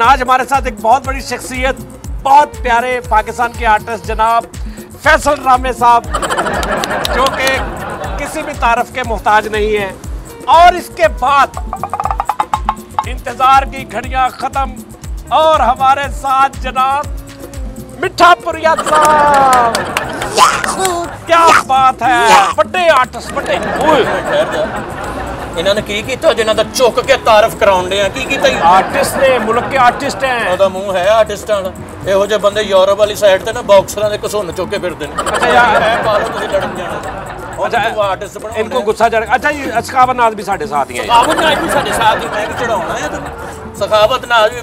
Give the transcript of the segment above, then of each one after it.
आज हमारे साथ एक बहुत बड़ी शख्सियत, बहुत प्यारे पाकिस्तान के आर्टिस्ट जनाब फैसल रामे साहब, जो कि किसी भी तारफ के मोहताज नहीं है। और इसके बाद इंतज़ार की घड़ियाँ खत्म, और हमारे साथ जनाब मिठापुरिया साहब। क्या बात है, बड़े आर्टिस्ट, बड़े ਇਹਨਾਂ ਨੇ ਕੀ ਕੀਤਾ ਜਿਨ੍ਹਾਂ ਦਾ ਝੁੱਕ ਕੇ ਤਾਰੀਫ ਕਰਾਉਂਦੇ ਆ? ਕੀ ਕੀਤਾ ਆਰਟਿਸਟ ਨੇ ਮੁਲਕ ਦੇ ਆਰਟਿਸਟ ਹੈ ਉਹਦਾ ਮੂੰਹ ਹੈ ਆਰਟਿਸਟਾਂ ਦਾ ਇਹੋ ਜਿਹੇ ਬੰਦੇ ਯੂਰਪ ਵਾਲੀ ਸਾਈਡ ਤੇ ਨਾ ਬਾਕਸਰਾਂ ਦੇ ਘਸੁੰਨ ਚੁੱਕ ਕੇ ਫਿਰਦੇ ਨੇ। ਅੱਛਾ ਯਾਰ ਇਹ ਪਾ ਤੁਸੀਂ ਲੜਨ ਜਾਣਾ। ਅੱਛਾ ਆਰਟਿਸਟ ਬਣਾਉਣਾ ਇਨਕੋ ਗੁੱਸਾ ਚੜ ਅੱਛਾ ਜੀ ਅਸਕਾਵਨ ਨਾਥ ਵੀ ਸਾਡੇ ਸਾਥ ਹੀ ਹੈ। ਸਖਾਵਤ ਨਾਥ ਵੀ ਸਾਡੇ ਸਾਥ ਹੀ ਮੈਂ ਕਿ ਚੜਾਉਣਾ ਹੈ ਸਖਾਵਤ ਨਾਥ ਵੀ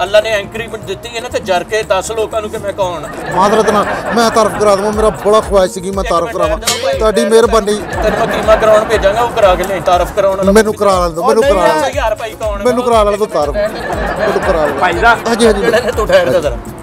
ਅੱਲਾ ਨੇ ਐਂਕਰੀਮੈਂਟ ਦਿੱਤੀ ਇਹਨਾਂ ਤੇ ਜਰ ਕੇ 10 ਲੋਕਾਂ ਨੂੰ ਕਿ ਮੈਂ ਕੌਣ ਮਾਦਰਤ ਨਾ ਮੈਂ ਤਾਰਫ ਕਰਾ ਦਵਾਂ ਮੇਰਾ ਬੜਾ ਖੁਆਇਸ਼ ਸੀਗੀ ਮੈਂ ਤਾਰਫ ਕਰਾਵਾਂ। ਤੁਹਾਡੀ ਮਿਹਰਬਾਨੀ। ਤੈਨੂੰ ਕੀਮਾ ਕਰਾਉਣ ਭੇਜਾਂਗਾ ਉਹ ਕਰਾ ਕੇ ਲੈ ਤਾਰਫ ਕਰਾਉਣ ਮੈਨੂੰ ਕਰਾ ਲੈਣ ਦੋ ਮੈਨੂੰ ਕਰਾ ਲੈਣ ਮੈਨੂੰ ਕਰਾ ਲੈਣ ਦੋ ਤਾਰਫ। ਮੈਨੂੰ ਕਰਾ ਲੈਣ ਭਾਈ ਦਾ ਹਾਂਜੀ ਹਾਂਜੀ। ਤੂੰ ਠਹਿਰ ਜਾ ਜ਼ਰਾ।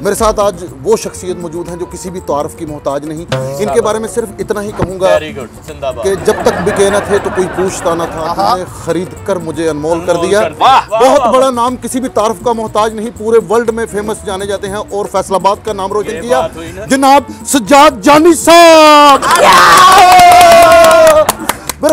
मेरे साथ आज वो शख्सियत मौजूद हैं जो किसी भी तारफ की मोहताज नहीं। इनके बारे में सिर्फ़ इतना ही कहूँगा कि जब तक बिके न थे तो कोई पूछता ना था उन्होंने खरीद कर मुझे अनमोल कर दिया। बहुत बड़ा नाम किसी भी तारफ का मोहताज नहीं पूरे वर्ल्ड में फ़ेमस जाने जाते हैं और फैसलाबाद का नाम रोशन किया। जनाब सज्जाद जानी साहब।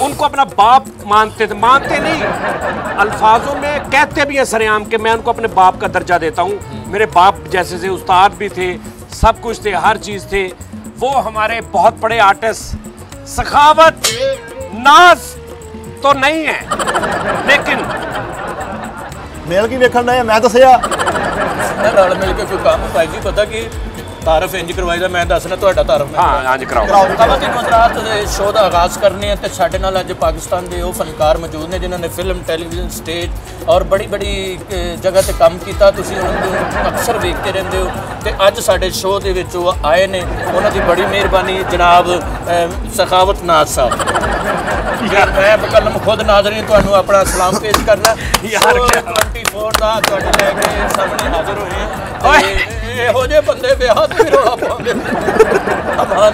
उनको अपना बाप मानते थे मानते नहीं अल्फाजों में कहते भी हैं सरेआम कि मैं उनको अपने बाप का दर्जा देता हूँ मेरे बाप जैसे से उस्ताद भी थे सब कुछ थे हर चीज़ थे वो हमारे बहुत बड़े आर्टिस्ट सखावत नाज तो नहीं है लेकिन मेल की वेखण रहे मैं दसिया ਮੈਂ ਰਲ ਮਿਲ ਕੇ ਕੋਈ ਕੰਮ ਭਾਈ ਜੀ ਪਤਾ ਕੀ ਤਾਰਫ ਇੰਜ ਕਰਵਾਈਦਾ ਮੈਂ ਦੱਸਣਾ ਤੁਹਾਡਾ ਤਾਰਫ ਹਾਂ ਅੱਜ ਕਰਾਓ। ਕਮਲ ਦੀ ਗੁਜਰਾਤ ਦੇ ਸ਼ੋਅ ਦਾ ਆਗਾਜ਼ ਕਰਨੇ ਆ ਤੇ ਸਾਡੇ ਨਾਲ ਅੱਜ ਪਾਕਿਸਤਾਨ ਦੇ ਉਹ ਫਨਕਾਰ ਮੌਜੂਦ ਨੇ ਜਿਨ੍ਹਾਂ ਨੇ ਫਿਲਮ ਟੈਲੀਵਿਜ਼ਨ ਸਟੇਜ ਔਰ ਬੜੀ ਬੜੀ ਜਗ੍ਹਾ ਤੇ ਕੰਮ ਕੀਤਾ। ਤੁਸੀਂ ਉਹਨਾਂ ਨੂੰ ਅਕਸਰ ਵੇਖਦੇ ਰਹਿੰਦੇ ਹੋ ਤੇ ਅੱਜ ਸਾਡੇ ਸ਼ੋਅ ਦੇ ਵਿੱਚ ਉਹ ਆਏ ਨੇ। ਉਹਨਾਂ ਦੀ ਬੜੀ ਮਿਹਰਬਾਨੀ ਜਨਾਬ ਸਖਾਵਤ ਨਾਜ਼ ਸਾਹਿਬ। ਮੈਂ ਬਕਲਮ ਖੁਦ ਨਾਜ਼ਰੀਨ ਤੁਹਾਨੂੰ ਆਪਣਾ ਸਲਾਮ ਪੇਸ਼ ਕਰਨਾ। ਯਾਰ 24 ਦਾ ਤੁਹਾਡੇ ਲੈ ਕੇ ਸਾਹਮਣੇ ਹਾਜ਼ਰ ਹੋਏ ਓਏ। ਇਹੋ ਜਿਹੇ ਬੰਦੇ ਵਿਆਹ ਤੇ ਵੀ ਰੌਲਾ ਪਾਉਂਦੇ ਅਮਾਨ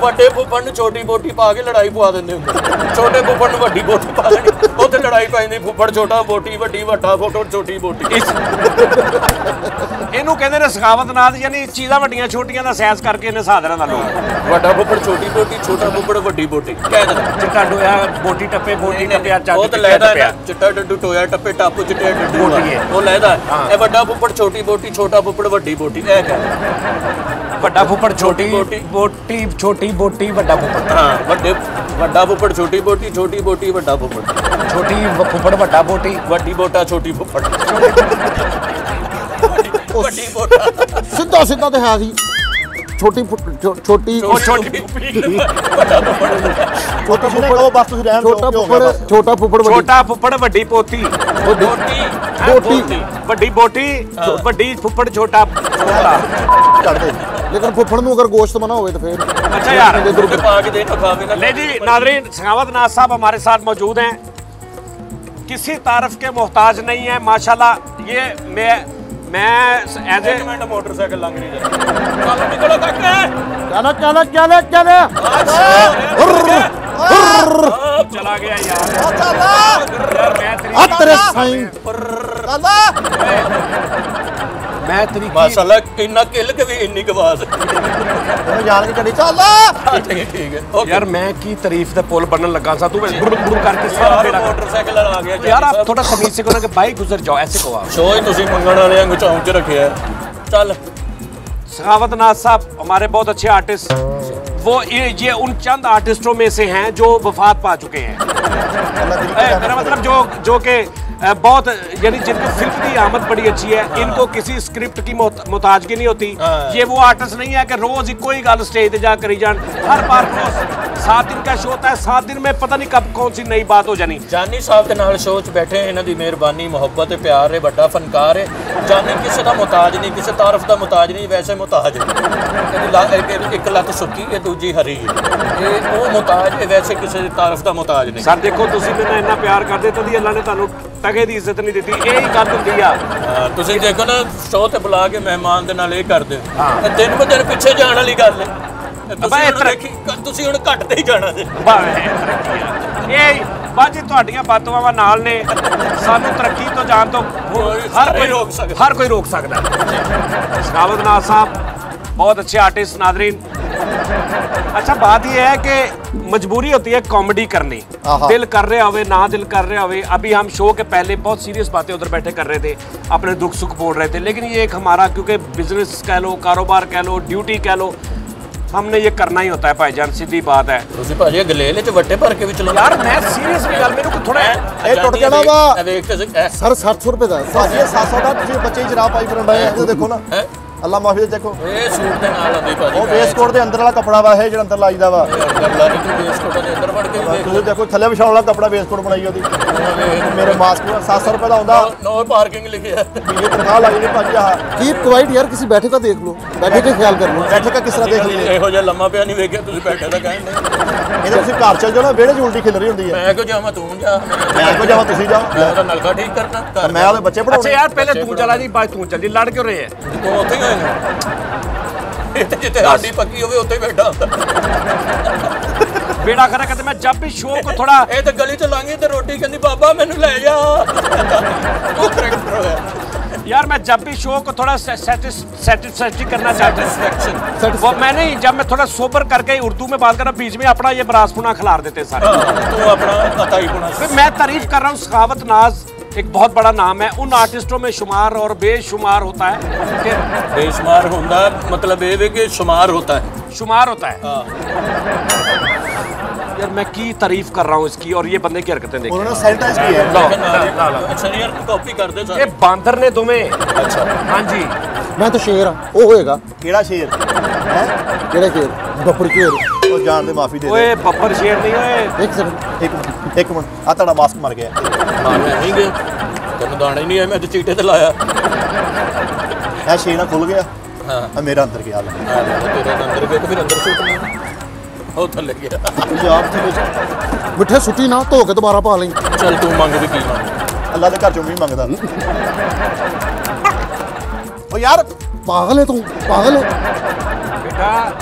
ਵੱਡੇ ਫੁੱਫੜ ਨੂੰ ਛੋਟੀ ਬੋਟੀ ਪਾ ਕੇ ਲੜਾਈ ਪਵਾ ਦਿੰਦੇ ਹੁੰਦੇ ਛੋਟੇ ਫੁੱਫੜ ਨੂੰ ਵੱਡੀ ਬੋਟੀ ਪਾ ਦੇਣੀ ਉੱਥੇ ਲੜਾਈ ਪੈਂਦੀ, ਫੁੱਫੜ ਛੋਟਾ, ਬੋਟੀ ਵੱਡੀ, ਵੱਡਾ ਫੋਟੋ ਛੋਟੀ ਬੋਟੀ। ਇਹਨੂੰ ਕਹਿੰਦੇ ਨੇ ਸਖਾਵਤ ਨਾਥ ਯਾਨੀ ਚੀਜ਼ਾਂ ਵੱਡੀਆਂ ਛੋਟੀਆਂ ਦਾ ਸੈਸ ਕਰਕੇ ਇਹਨੇ ਸਾਧਰਾਂ ਦਾ ਲੋਕ ਵੱਡਾ ਫੁੱਫੜ ਛੋਟੀ ਬੋਟੀ ਛੋਟਾ ਫੁੱਫੜ ਵੱਡੀ ਬੋਟੀ ਕਹਿ ਦਿੰਦਾ ਚਿੱਟਾ ਡੋਇਆ ਬੋਟੀ ਟੱਪੇ ਬੋਟੀ ਟੱਪਿਆ ਚੱਕ ਉਹ ਤਾਂ ਲੈਦਾ ਹੈ ਨਾ ਚਿੱਟਾ ਡੱਡੂ ਟੋਇਆ ਟੱਪੇ ਟਾਪੂ ਚਿੱਟੇ ਡੱਡੂ ਬੋਟੀ ਹੈ। ਉਹ ਲੈਦਾ ਇਹ ਵੱਡਾ ਫੁੱਫੜ ਛੋਟੀ ਬੋਟੀ ਛੋਟਾ ਫੁੱਫੜ ਵੱਡੀ ਬੋਟੀ ਇਹ ਕਹਿ ਵੱਡਾ ਫੁੱਫੜ ਛੋਟੀ ਬੋਟੀ। ਬੋਟੀ ਛੋਟੀ ਬੋਟੀ ਵੱਡਾ ਫੁੱਫੜ ਹਾਂ ਵੱਡੇ ਵੱਡਾ ਫੁੱਫੜ ਛੋਟੀ ਬੋਟੀ ਛੋਟੀ ਬੋਟੀ ਵੱਡਾ ਫੁੱਫੜ ਛੋਟੀ ਵ- ਫੁੱਫੜ ਵੱਡਾ ਬੋਟੀ ਵੱਡੀ ਬੋਟਾ ਛੋਟੀ ਫੁੱਫੜ ਵੱਡੀ ਬੋਟਾ ਸਿੱਧਾ ਸਿੱਧਾ ਤੇ ਹੈ ਸੀ ਛੋਟੀ ਫੁੱਟ- ਛੋ- ਛੋਟੀ ਉਹ ਛੋਟੀ ਵੱਡਾ ਫੁੱਫੜ ਛੋਟਾ ਤੁਸੀਂ ਫੁੱਫੜ ਕਹੋ ਬਸ ਤੁਸੀਂ ਰਹਿਣ ਦਿਓ, ਛੋਟਾ ਕੀ ਹੋ ਗਿਆ ਫੁੱਫੜ ਬਸ। ਛੋਟਾ ਫੁੱਫੜ ਵੱਡੀ ਛੋਟਾ ਫੁੱਫੜ ਵੱਡੀ ਪੋਤੀ ਬੋਟੀ ਬੋਟੀ ਵੱਡੀ ਬੋਟੀ ਵੱਡੀ ਫੁੱਫੜ ਛੋਟਾ ਛੋਟਾ ਛੱਡ ਦੇ ਲੇਕਿਨ ਫੁੱਫੜ ਨੂੰ ਅਗਰ ਗੋਸ਼ਤ ਬਣਾ ਹੋਵੇ ਤਾਂ ਫਿਰ अच्छा यार ਦੁੱਧ ਪਾ ਕੇ ਦੇ ਨਾ ਖਾਵੇ ਨਾ ले जी नादरीन सखावत नाज साहब हमारे साथ मौजूद हैं किसी तारफ के मोहताज नहीं है माशाल्लाह ये मैं मैं एज ए मिनट मोटरसाइकिल लंघ रही चलो निकलो तक। चलो चलो चलो चलो। चला गया यार। अच्छा, तेरे साईं। ਮੈਂ ਤੇਰੀ ਕੀ ਮਾਸ਼ਾਅੱਲਾ ਇੰਨਾ ਕਿੱਲ ਕੇ ਵੀ ਇੰਨੀ ਗਵਾਸ ਉਹਨੇ ਜਾਣ ਕੇ ਗੱਡੀ ਚੱਲ ਠੀਕ ਠੀਕ ਹੈ ਓਕੇ ਯਾਰ ਮੈਂ ਕੀ ਤਾਰੀਫ ਦਾ ਪੁੱਲ ਬਣਨ ਲੱਗਾ ਸਾਂ ਤੂੰ ਗੁੜ ਗੁੜ ਕਰਕੇ ਸਾਰਾ ਯਾਰ ਬੇੜਾ ਕਰ- मोटरसाइकिल आ गया यार आप थोड़ा तमीज से करो कि भाई गुजर जाओ ऐसे कहो आप ਸ਼ੋ ਹੀ ਤੁਸੀਂ ਮੰਗਣ ਵਾਲੇ ਵਾਂਗੂ ਚੌਂਕ 'ਚ ਰੱਖਿਆ ਚੱਲ सखावत नाथ साहब हमारे बहुत अच्छे आर्टिस्ट वो ये ये उन चंद आर्टिस्टों में से हैं जो वफात पा चुके हैं ਅੱਲਾ ਤੇਰੀ ए, मेरा मतलब जो जो कि अ, बहुत यानी जिनकी फिल्म की आमद बड़ी अच्छी है इनको किसी स्क्रिप्ट की मोहत- मोहताजगी नहीं होती हाँ। ये वो आर्टिस्ट नहीं है कि रोज ही कोई गल स्टेज पे जा करी जान हर बार रोज सात दिन का शो होता है सात दिन में पता नहीं कब कौन सी नई बात हो जानी ਜਾਨੀ ਸਾਹਿਬ ਦੇ ਨਾਲ ਸ਼ੋਅ 'ਚ ਬੈਠੇ ਇਹਨਾਂ ਦੀ ਮਿਹਰਬਾਨੀ ਮੁਹੱਬਤ ਤੇ ਪਿਆਰ ਹੈ ਵੱਡਾ ਫਨਕਾਰ ਹੈ ਜਾਨੀ ਕਿਸੇ ਦਾ ਮੁਤਾਜ ਨਹੀਂ ਕਿਸੇ ਤਾਰਫ ਦਾ ਮੁਤਾਜ ਨਹੀਂ ਵੈਸੇ ਮੁਤਾਜ ਹੈ ਇਹਦੀ ਲਾ- ਇੱਕ- ਇੱਕ ਲੱਤ ਸੁੱਕੀ ਹੈ ਦੂਜੀ ਹਰੀ। ਇਹ ਉਹ ਮੁਤਾਜ ਇਹ ਵੈਸੇ ਕਿਸੇ ਦੀ ਤਾਰਫ ਦਾ ਮੁਤਾਜ ਨਹੀਂ। ਸਰ ਦੇਖੋ ਤੁਸੀਂ ਮੈਨੂੰ ਇੰਨਾ ਪਿਆਰ ਕਰਦੇ ਤਦੀ ਅੱਲਾ ਨੇ ਤੁਹਾਨੂੰ ਤਗੇ ਦੀ ਇੱਜ਼ਤ ਨਹੀਂ ਦਿੱਤੀ। ਇਹ ਹੀ ਗੱਲ ਹੁੰਦੀ ਆ। ਤੁਸੀਂ ਦੇਖੋ ਨਾ ਸੌ ਤੇ ਬੁਲਾ ਕੇ ਮਹਿਮਾਨ ਦੇ ਨਾਲ ਇਹ ਕਰਦੇ ਹੋ। ਦਿਨ ਬ ਦਿਨ ਪਿੱਛੇ ਜਾਣ ਵਾਲੀ ਗੱਲ ਹੈ। ਤੁਸੀਂ ਹੁਣ ਘੱਟ ਤੇ ਹੀ ਜਾਣਾ ਜੇ। ਇਹ ਬਾਜੀ ਤੁਹਾਡੀਆਂ ਬਾਤਾਂ ਨਾਲ ਨੇ। ਸਾਨੂੰ ਤਰੱਕੀ ਤੋਂ ਜਾਣ ਤੋਂ ਹਰ ਕੋਈ ਰੋਕ ਸਕਦਾ। ਹਰ ਕੋਈ ਰੋਕ ਸਕਦਾ। ਸ਼ਰਾਵਤ ਸਾਹਿਬ बहुत अच्छे आर्टिस्ट नादरीन अच्छा बात यह है कि मजबूरी होती है कॉमेडी करनी आहा। दिल कर रहे होवे ना दिल कर रहे होवे अभी हम शो के पहले बहुत सीरियस बातें उधर बैठे कर रहे थे अपने दुख सुख बोल रहे थे लेकिन ये एक हमारा क्योंकि बिजनेस कह लो कारोबार कह लो ड्यूटी कह लो हमने ये करना ही होता है भाईजान सीधी बात है ਤੁਸੀਂ ਭਾਜੀ ਇਹ ਗਲੇਲੇ 'ਚ ਵੱਟੇ ਭਰ ਕੇ ਵੀ ਚਲਾਉਂਦੇ यार मैं सीरियस भी गल मेरे को थोड़ा ਇਹ ਟੁੱਟ ਜਾਣਾ ਵਾ। ਇਹ ਵੇਖ ਤੇ ਸਕ- ਇਹ- ਸਰ 700 ਰੁਪਏ ਦਾ ਹੈ। ਭਾਜੀ ਇਹ 700 ਦਾ ਤੁਸੀਂ ਬੱਚੇ ਦੀ ਜਰਾਬ ਪਾਈ ਫਿਰਨ ਡਏ ਆ ਇਹ ਦੇਖੋ ਨਾ ਹੈਂ? ਅੱਲਾ ਮਾਫੀ ਦੇ ਦੇਖੋ। ਇਹ ਸੂਟ ਦੇ ਨਾਲ ਆਉਂਦੀ ਭਾਜੀ। ਉਹ ਵੇਸਕੋਟ ਦੇ ਅੰਦਰ ਵਾਲਾ ਕਪੜਾ ਵਾ ਇਹ ਜਿਹੜਾ ਅੰਦਰ ਲਾਈਦਾ ਵਾ। ਗੱਲਾਂ ਨਹੀਂ ਤੂੰ ਵੇਸਕੋਟ ਦੇ ਅੰਦਰ ਵੜ ਕੇ ਦੇਖ ਤੁਸੀਂ ਦੇਖੋ ਥੱਲੇ ਵਿਛਾਉਣ ਵਾਲਾ ਕਪੜਾ ਵੇਸਕੋਟ ਬਣਾਈ ਉਹਦੀ। ਮੇਰੇ ਮਾਸਕ 700 ਰੁਪਏ ਦਾ ਆਉਂਦਾ। ਨੋ ਪਾਰਕਿੰਗ ਲਿਖਿਆ ਇਹ ਤਨਖਾਹ ਲੱਗ ਜਣੀ ਭਾਜੀ ਆ ਕੀਪ ਕੁਆਇਟ ਯਾਰ ਕਿਸੇ ਬੈਠੇ ਦਾ ਦੇਖ ਲਓ। ਬੈਠੇ ਕੇ ਖਿਆਲ ਕਰ ਲਓ। ਬੈਠੇ ਦਾ ਕਿਸ ਤਰ੍ਹਾਂ ਦੇਖ ਲਈਏ? ਇਹੋ ਜਿਹਾ ਲੰਮਾ ਪਿਆ ਨਹੀਂ ਵੇਖਿਆ ਤੁਸੀਂ ਬੈਠੇ ਦਾ। ਕਹਿੰਦੇ ਇਹਦੇ ਤੁਸੀਂ ਘਰ ਚੱਲ ਜਾਓ ਨਾ ਵਿਹੜੇ 'ਚ ਖਿਲ ਰਹੀ ਹੁੰਦੀ ਹੈ। ਮੈਂ ਕਿਉਂ ਜਾਵਾਂ ਤੂੰ ਜਾ। ਮੈਂ ਕਿਉਂ ਜਾਵਾਂ ਤੁਸੀਂ ਜਾ ਮੈਂ ਉਹਦਾ ਨਲਕਾ ਠੀਕ ਕਰਨਾ ਮੈਂ ਉਹਦੇ ਬੱਚੇ ਪੜਾਉਣੇ ਅੱਛਾ ਯਾਰ ਪਹਿਲੇ ਤੂੰ ਚਲਾ ਜੀ ਬਾਅਦ ਤੂੰ ਚੱਲੀ ਲੜ ਕਿਉਂ ਰਹੇ ਹੈ ਤੂੰ ਉੱਥੇ ਹੀ ਹੋਏਗਾ ਇਹ ਤੇ ਜਿੱਥੇ ਹੱਡੀ ਪੱਕੀ ਹੋਵੇ ਉੱਥੇ ਹੀ ਬੈਠਾ ਹੁੰਦਾ बेड़ा खड़ा कहते मैं जब भी शो को थोड़ा ਇਹ ਤਾਂ ਗਲੀ ਚ ਲੰਘੀ ਤੇ ਰੋਟੀ ਕਹਿੰਦੀ ਬਾਬਾ ਮੈਨੂੰ ਲੈ ਜਾ ਉਹ ਕਰੈਕਟਰ ਹੋਇਆ यार मैं जब भी शो को थोड़ा सेटिस्फैक्शन करना चाहता हूँ ਸੈਟੀਸਫੈਕਸ਼ਨ वो मैं नहीं जब मैं थोड़ा सोबर करके उर्दू में बात कर रहा बीच में अपना ये बरासपुना खिलार देते हैं सारे ਤੂੰ ਆਪਣਾ ਅਤਾਈ ਪੁਣਾ फिर मैं तारीफ कर रहा हूँ सखावत नाज एक बहुत बड़ा नाम है। उन आर्टिस्टों में शुमार और बेशुमार होता है। बेशुमार होता मतलब ये वे कि शुमार होता है। शुमार होता है। हाँ। यार मैं की तारीफ़ कर रहा हूँ इसकी और ये बंदे की हरकतें देखी। हाँ। हाँ। अच्छा ये बांदर ने तुम्हें अच्छा। हाँ जी। मैं तो शेर हूँ। वो होएगा। केड़ा शेर? है? केड़ा शेर? बपड़ की ਉਸ ਜਾਣ ਦੇ ਮਾਫੀ ਦੇ ਦੇ। ਓਏ ਬੱਬਰ ਸ਼ੇਰ ਨਹੀਂ ਓਏ। ਇੱਕ ਸੈਕਿੰਡ ਇੱਕ ਇੱਕ ਮਿੰਟ। ਆ ਤੁਹਾਡਾ ਮਾਸਕ ਮਰ ਗਿਆ। ਹਾਂ ਮੈਂ ਨਹੀਂ ਗਿਆ। ਤੈਨੂੰ ਦਾਣਾ ਹੀ ਨਹੀਂ ਆਇਆ ਮੈਂ ਅੱਜ ਚੀਟੇ ਤੇ ਲਾਇਆ। ਇਹ ਸ਼ੇਰ ਨਾ ਖੁੱਲ ਗਿਆ। ਹਾਂ। ਆ ਮੇਰਾ ਅੰਦਰ ਗਿਆ ਲੱਗ ਤੇਰੇ ਅੰਦਰ ਗਿਆ ਕਿ ਫਿਰ ਅੰਦਰ ਸੁੱਟਣਾ ਉਹ ਥੱਲੇ ਗਿਆ। ਪੰਜਾਬ ਦੇ ਵਿੱਚ ਮਿੱਠੇ ਸੁੱਟੀ ਨਾ ਧੋ ਕੇ ਦੁਬਾਰਾ ਪਾ ਲਈ। ਚੱਲ ਤੂੰ ਮੰਗ ਵੀ ਕੀ ਮੰਗ। ਅੱਲਾ ਦੇ ਘਰ ਚੋਂ ਵੀ ਮੰਗਦਾ। ਓ ਯਾਰ। ਪਾਗਲ ਹੈ ਤੂੰ ਪਾਗਲ ਹੈ ਬੇਟਾ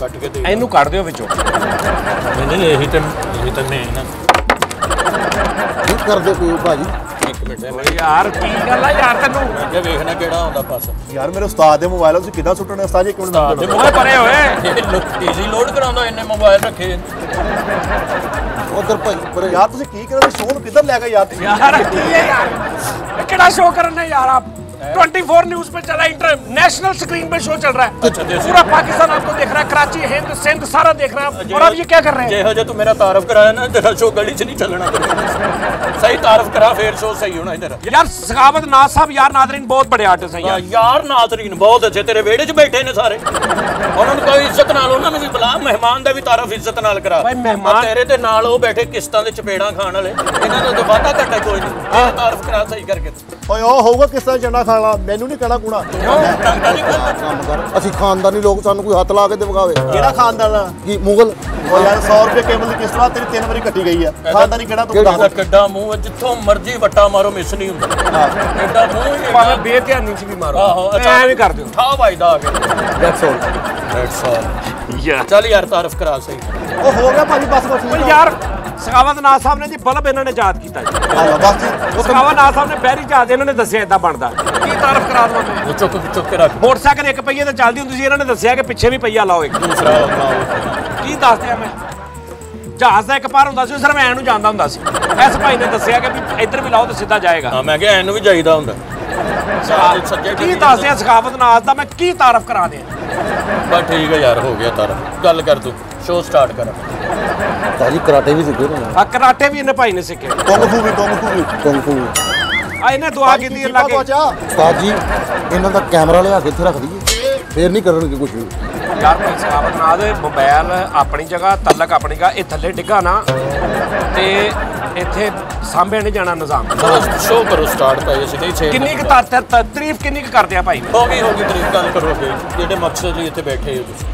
ਕੱਟ ਕੇ ਦੇ ਇਹਨੂੰ ਕੱਢ ਦਿਓ ਵਿੱਚੋਂ। ਨਹੀਂ ਨਹੀਂ ਇਹੀ ਤਾਂ ਇਹੀ ਤਾਂ ਨਹੀਂ ਨਾ ਕੀ ਕਰਦੇ ਪਏ ਭਾਜੀ? ਇੱਕ ਮਿੰਟ ਓਏ ਯਾਰ ਕੀ ਗੱਲ ਆ ਯਾਰ ਤੈਨੂੰ? ਅੱਗੇ ਵੇਖਣਾ ਕਿਹੜਾ ਆਉਂਦਾ ਪਾਸ ਯਾਰ ਮੇਰੇ ਉਸਤਾਦ ਦੇ ਮੋਬਾਈਲ ਆ ਤੁਸੀਂ ਕਿੱਦਾਂ ਸੁੱਟਣੇ ਉਸਤਾਦ ਜੀ? ਕਿਉਂ ਮੋਬਾਈਲ ਪਰੇ ਹੋਏ ਈਜ਼ੀ ਲੋਡ ਕਰਾਉਂਦਾ ਇੰਨੇ ਮੋਬਾਈਲ ਰੱਖੇ। ਉਧਰ ਭਾਈ ਪਰੇ ਯਾਰ ਤੁਸੀਂ ਕੀ ਕਰਦੇ ਸ਼ੋਅ ਨੂੰ ਕਿੱਧਰ ਲੈ ਗਏ ਯਾਰ ਯਾਰ ਕਿਹੜਾ ਸ਼ੋਅ ਕਰਨਾ ਯਾਰ ਆਪ? है यार आप 24 न्यूज पे चला इंटर नेशनल स्क्रीन पे शो चल रहा है अच्छा, जैसे- पूरा पाकिस्तान आपको देख रहा है कराची हिंद सिंध सारा देख रहा है और आप ये क्या कर रहे हैं ਜਿਹੋ ਜਿਹਾ ਤੂੰ ਮੇਰਾ ਤਾਰਫ ਕਰਾਇਆ ਨਾ ਤੇਰਾ ਸ਼ੋ ਗਲੀ 'ਚ ਨਹੀਂ ਚੱਲਣਾ ਸਹੀ ਤਾਰਫ ਕਰਾ ਫੇਰ ਸ਼ੋ ਸਹੀ ਹੋਣਾ ਇਧਰ यार सखावत नाज साहब यार नादरीन बहुत बड़े आर्टिस्ट हैं यार ਯਾਰ ਨਾਜ਼ਰੀਨ ਬਹੁਤ ਅੱਛੇ ਤੇਰੇ ਵਿਹੜੇ 'ਚ ਬੈਠੇ ਨੇ ਸਾਰੇ ਉਹਨਾਂ ਨੂੰ ਕੋਈ ਇੱਜ਼ਤ ਨਾਲ ਉਹਨਾਂ ਨੂੰ ਵੀ ਬੁਲਾ ਮਹਿਮਾਨ ਦਾ ਵੀ ਤਾਰਫ ਇੱਜ਼ਤ ਨਾਲ ਕਰਾ ਭਾਈ ਮਹਿਮਾਨ- ਆਹ ਤੇਰੇ ਤੇ ਨਾਲ ਉਹ ਬੈਠੇ ਕਿਸ਼ਤਾਂ ਦੇ ਚਪੇੜਾਂ ਖਾਣ ਵਾਲੇ ਇਹਨਾਂ ਦਾ ਤਾਂ ਵਾਧਾ ਘਾਟਾ ਕੋਈ ਨਹੀਂ ਇਹ ਤਾਰਫ ਕਰਾ ਸਹੀ ਕਰਕੇ ਓਏ ਉਹ ਹੋਊਗਾ ਕਿਸ ਤਰ੍ਹਾਂ ਝੰਡਾ ਖਾਣ ਵਾਲਾ ਮੈਨੂੰ ਨਹੀਂ ਕਹਿਣਾ ਕੁਣਾ ਕੰਮ ਕਰ ਅਸੀਂ ਖਾਨਦਾਨੀ ਲੋਕ ਸਾਨੂੰ ਕੋਈ ਹੱਥ ਲਾ ਕੇ ਦਿਖਾਵੇ ਕਿਹੜਾ ਖਾਨਦਾਨ? ਆ ਕੀ ਮੁਗਲ? ਉਹ ਯਾਰ 100 ਰੁਪਏ ਕੇਬਲ ਦੀ ਕਿਸ ਤਰ੍ਹਾਂ ਤੇਰੀ ਤਿੰਨ ਵਾਰੀ ਕੱਟੀ ਗਈ ਆ। ਖਾਨਦਾਨੀ ਕਿਹੜਾ ਤੂੰ? ਦੱਸ? ਕਿੱਡਾ ਮੂੰਹ ਹੈ, ਜਿੱਥੋਂ ਮਰਜ਼ੀ ਵੱਟਾ ਮਾਰੋ ਮਿਸ ਨਹੀਂ ਹੁੰਦਾ। ਐਡਾ ਮੂੰਹ ਹੀ ਭਾਵੇਂ। ਬੇਧਿਆਨੀ ਚ ਵੀ ਮਾਰੋ। ਆਹੋ ਐ ਵੀ ਕਰ ਦਿਓ। ਠਾ ਵੱਜਦਾ ਆ ਕੇ। ਦੈਟਸ ਆਲ ਦੈਟਸ ਆਲ ਯਾਰ ਚੱਲ ਯਾਰ ਤਾਰਫ ਕਰਾ ਸਹੀ। ਉਹ ਹੋ ਗਿਆ ਭਾਜੀ ਬਸ ਬਸ। ਯਾਰ ਸਖਾਵਤ ਨਾਥ ਸਾਹਿਬ ਨੇ ਜੀ ਬਲਬ ਇਹਨਾਂ ਨੇ ਯਾਦ ਕੀਤਾ ਜੀ। ਬਸ ਜੀ ਸਖਾਵਤ ਨਾਥ ਸਾਹਿਬ ਨੇ ਬਹਿਰੀ ਜਹਾਜ਼ ਇਹਨਾਂ ਨੇ ਦੱਸਿਆ ਇਦਾਂ ਬਣਦਾ। ਕੀ ਤਾਰਫ ਕਰਾ ਦਵਾਂ ਮੈਂ ਉਹ ਚੁੱਕ ਚੁੱਕ ਕੇ ਰੱਖ। ਮੋਟਰਸਾਈਕਲ ਇੱਕ ਪਹੀਏ ਤੇ ਚੱਲਦੀ ਹੁੰਦੀ ਸੀ ਇਹਨਾਂ ਨੇ ਦੱਸਿਆ ਕਿ ਪਿੱਛੇ ਵੀ ਪਹੀਆ ਲਾਓ ਇੱਕ। ਦੂਸਰਾ ਕੀ ਦੱਸਦਿਆ ਮੈਂ? ਜਹਾਜ਼ ਦਾ ਇੱਕ ਪਾਰ ਹੁੰਦਾ ਸੀ ਸਿਰਫ ਐਂ ਨੂੰ ਜਾਂਦਾ ਹੁੰਦਾ ਸੀ। ਇਸ ਭਾਈ ਨੇ ਦੱਸਿਆ ਕਿ ਇੱਧਰ ਵੀ ਲਾਓ ਤੇ ਸਿੱਧਾ ਜਾਏਗਾ। ਹਾਂ ਮੈਂ ਕਿਹਾ ਇਹਨੂੰ ਵੀ ਜਾਈਦਾ ਹੁੰਦਾ। ਕੀ ਦੱਸਦਿਆ ਸਖਾਵਤ ਨਾਥ ਦਾ ਮੈਂ ਕੀ ਤਾਰਫ ਕਰਾ ਦਿਆਂ? ਬਸ ਠੀਕ ਹੈ ਯਾਰ ਹੋ ਗਿਆ ਤਾਰਾ ਗੱਲ ਕਰ ਤੂੰ। ਸ਼ੋਅ ਸਟਾਰਟ ਕਰ। ਭਾਜੀ ਕਰਾਟੇ ਵੀ ਸਿੱਖੇ ਨੇ ਆ। ਕਰਾਟੇ ਵੀ ਇਹਨੇ ਭਾਈ ਨੇ ਸਿੱਖੇ। ਕੁੰਗ ਫੂ ਵੀ ਕੁੰਗ ਫੂ ਵੀ। ਕੁੰਗ ਫੂ ਆ ਇਹਨੇ ਦੁਆ ਕੀਤੀ ਅੱਲਾ ਕੇ ਉਸਤਾਦ ਜੀ ਇਹਨਾਂ ਦਾ ਕੈਮਰਾ ਲਿਆ ਕੇ ਇੱਥੇ ਰੱਖ ਦਈਏ। ਫੇਰ ਨਹੀਂ ਕਰਨਗੇ ਕੁਝ ਵੀ। ਯਾਰ ਭਾਈ ਸਖਾਵਤ ਨਾਥ ਮੋਬਾਈਲ ਆਪਣੀ ਜਗ੍ਹਾ ਤਲਕ ਆਪਣੀ ਜਗ੍ਹਾ ਇਹ ਥੱਲੇ ਡਿੱਗਾ ਨਾ ਤੇ ਇੱਥੇ ਸਾਂਭਿਆ ਨਹੀਂ ਜਾਣਾ ਨਿਜ਼ਾਮ। ਸ਼ੋਅ ਕਰੋ ਸਟਾਰਟ ਭਾਈ ਅਸੀਂ ਨਹੀਂ ਛੇੜ ਕਿੰਨੀ ਕੁ ਤਾਰ- ਤਾਰੀਫ ਕਿੰਨੀ ਕੁ ਕਰਦੇ ਆ ਭਾਈ? ਹੋ ਗਈ ਹੋ ਗਈ ਤਰੀਕ ਗੱਲ ਕਰੋ ਅੱਗੇ। ਜਿਹੜੇ ਮਕਸਦ ਲਈ ਇੱਥੇ ਬੈਠੇ ਹੋ ਤੁਸੀਂ।